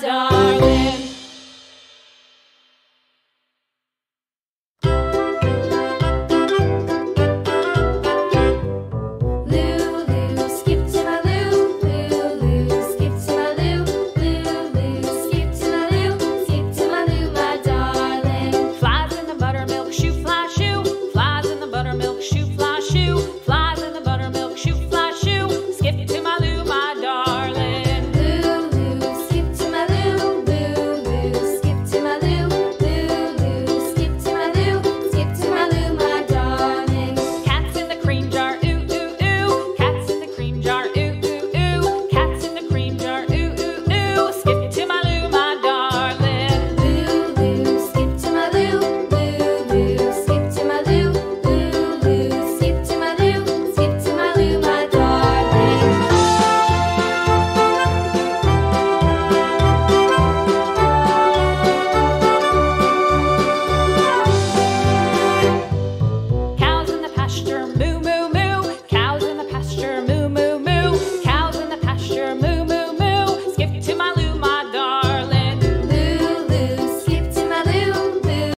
dog.